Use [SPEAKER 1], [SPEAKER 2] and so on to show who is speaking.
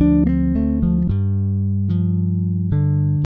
[SPEAKER 1] Thank you.